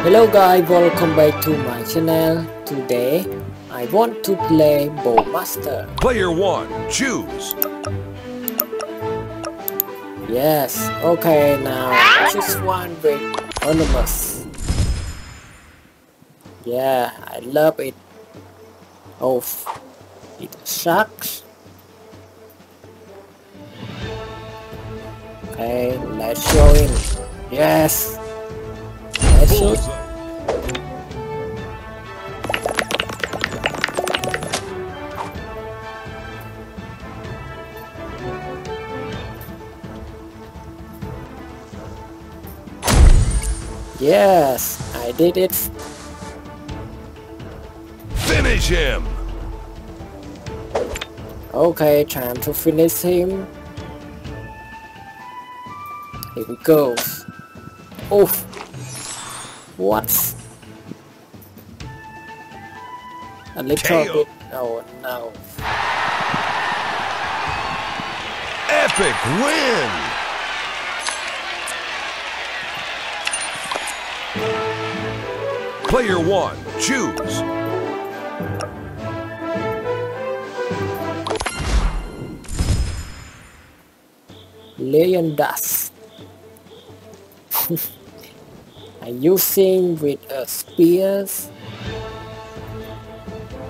Hello guys, welcome back to my channel. Today, I want to play Bowmaster. Player one, choose. Yes, okay now, choose one with Anonymous. Yeah, I love it. Oh, it sucks. Okay, let's show him. Yes. Let's show Bullseye. Yes, I did it. Finish him. Okay, time to finish him. Here we go. Oof. What? A little KO. bit. Oh no. Epic win. Player one, choose. Lay Leon Dust. Using with a spears?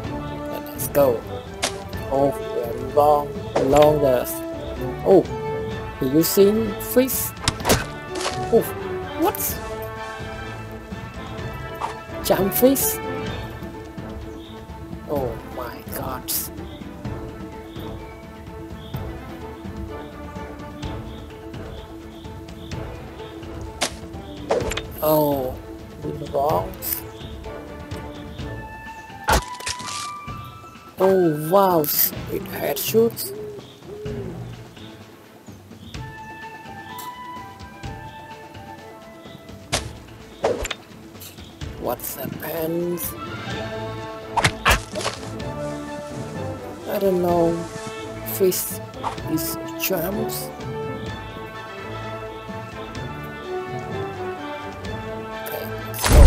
Okay, Let's go. Oh, long, longer. Uh, oh, are you using fish? Oh, what? Jump fish? Oh Oh wow, it had shoots. What's happened? I don't know. Fish is charms. Okay, go.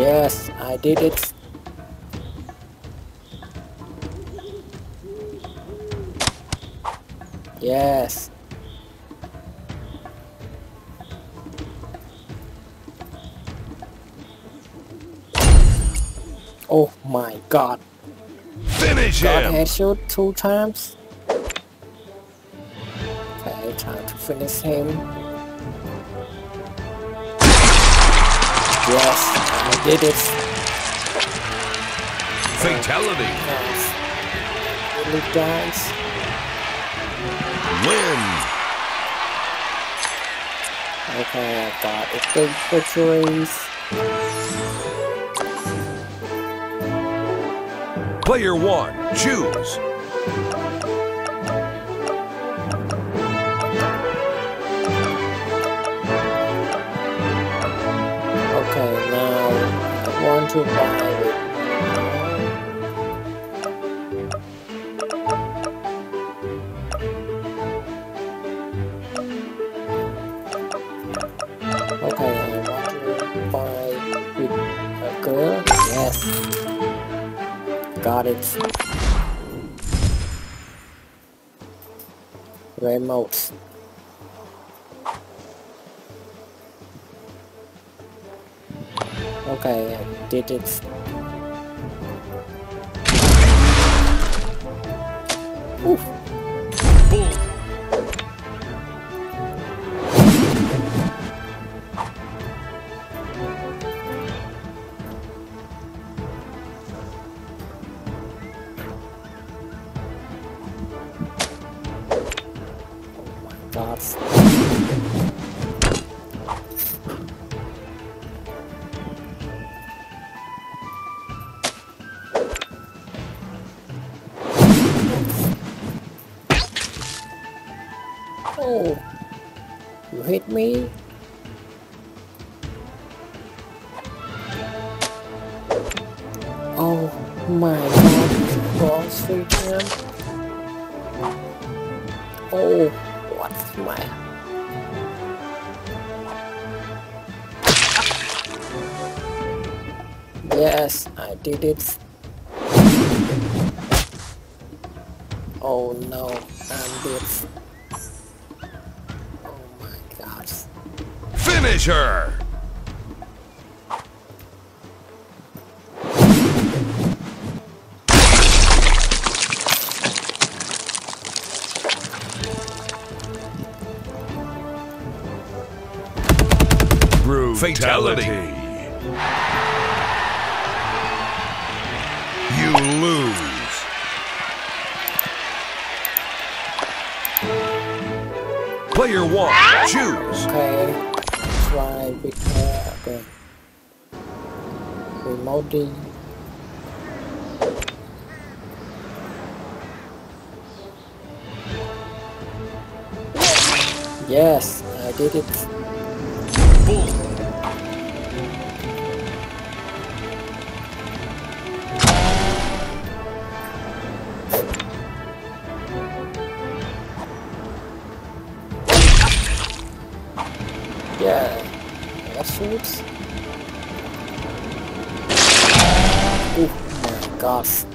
Yes, I did it. Yes. Oh my god. Finish Got him. headshot two times. Okay, time to finish him. Yes, I did it. Fatality. Nice. Really guys. Win. Okay, I got a big choice. Player one, choose. Okay, now I want to buy Got it. Remote. Okay, did it. Oof. Oh, you hit me? Oh my god, street man. Oh, what's mine. Yes, I did it. Oh no, I'm dead. Oh my god. Finish her! Fatality. You lose. Player one, choose. Okay, try with again. Remoting. Yes, I did it. Bull. Oh my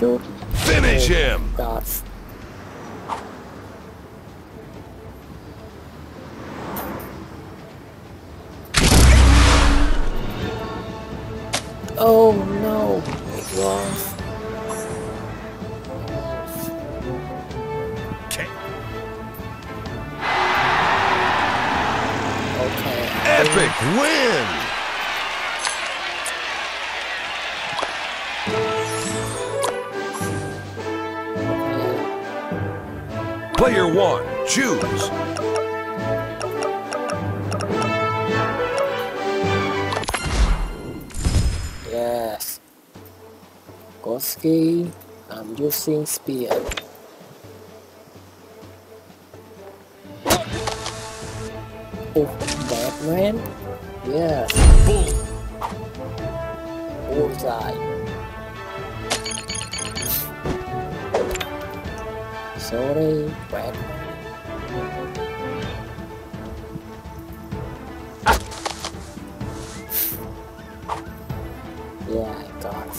Finish oh, him. God. Player one, choose. Yes. Goski, I'm using spear. Oh, Batman? Yes. Bull. Bullseye. Sorry, Batman. Yeah, I got it.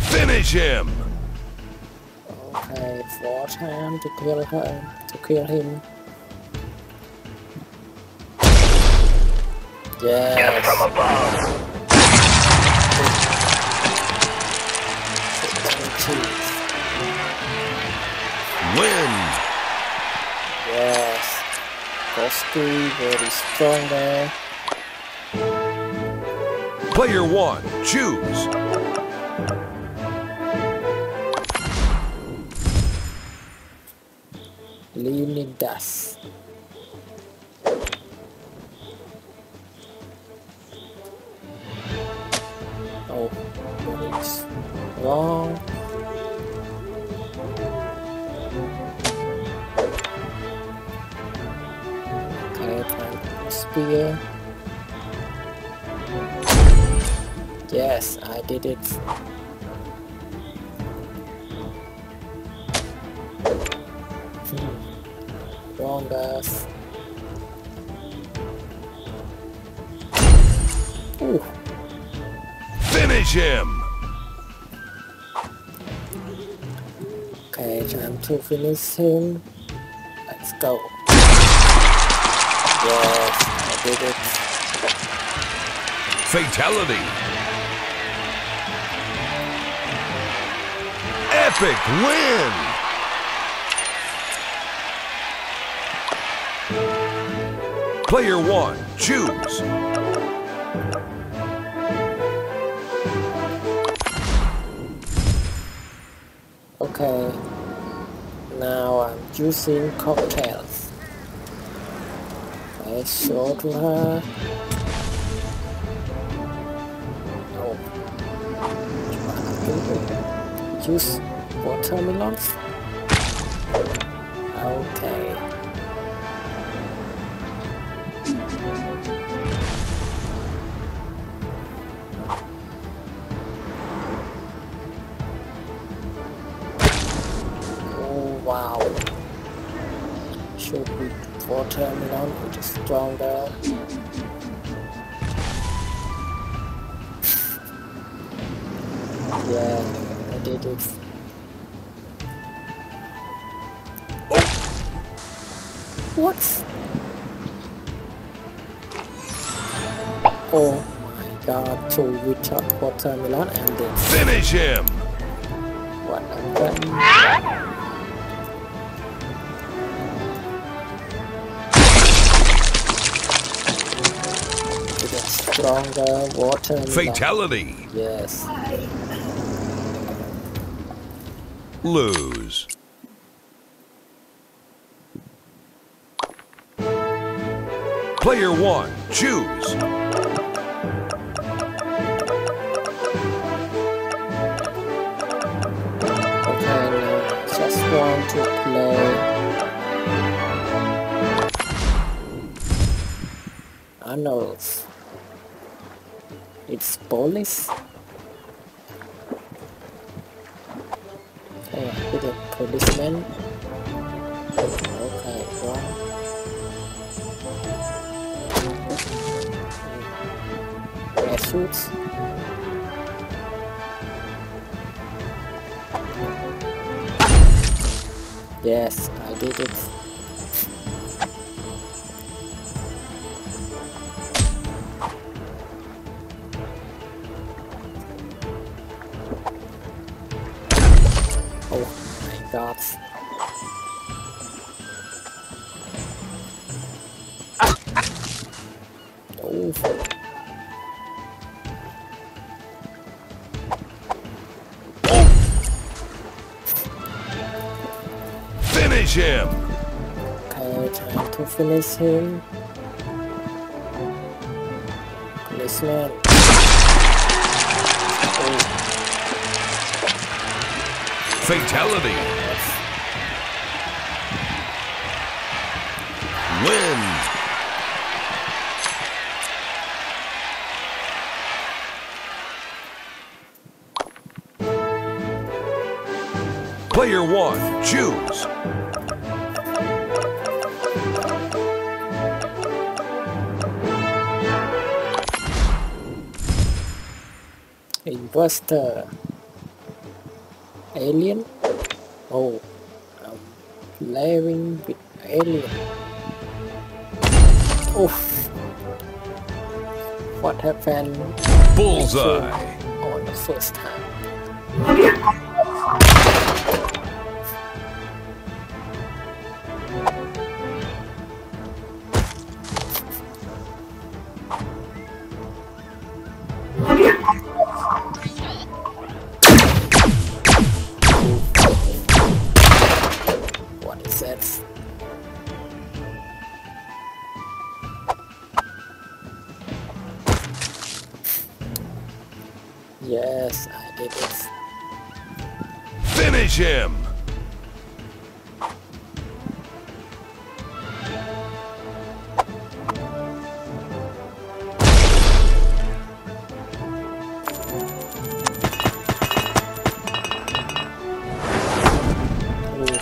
Finish him. Okay, four time to kill her, to kill him. Yes. from above. Win. Yes. Koski very strong there. Player one, choose. Leonidas. Spear. Yes, I did it. Hmm. Wrong guys. Ooh, Finish him. okay, time to finish him. Let's go. Yes, I did it. Fatality. Epic win! Player one, choose. Okay. Now I'm using cocktails. To. Oh. Use watermelons. Okay. Oh wow. Should watermelon, it is stronger. Yeah, I did it. Oh! What? Oh my god, two without watermelon and then Finish him! what stronger watermelon. Fatality. Yes. Lose. Player one, choose. Okay, now just want to play. Arnold's. It's police. Oh, okay, with a policeman. Okay. Air suits. Yes, I did it. Finish him. Policeman. Oh, Fatality. Win. Player one, choose. Imposter. Alien? Oh, I'm playing with alien. Oof. What happened Bullseye. on the first time?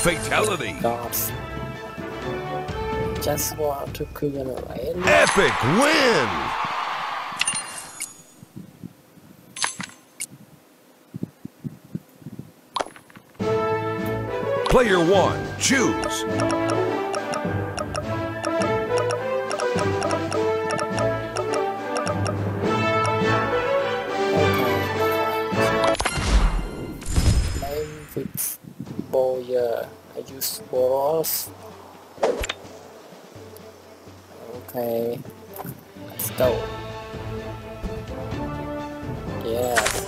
Fatality. gods. Just want to clear away. Epic win. Player one, choose. Boyer. I use Boros. Okay, let's go. Yes.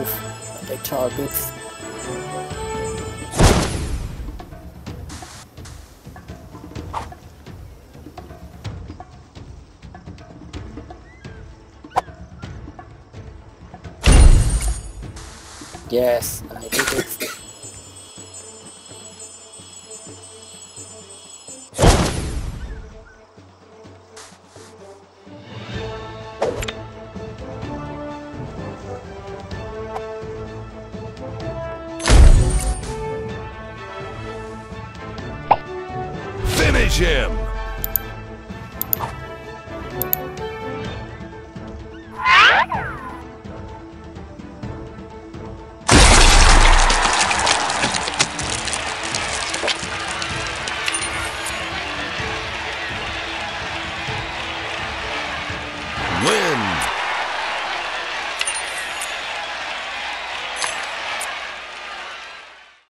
Oof, the targets. Yes, Finish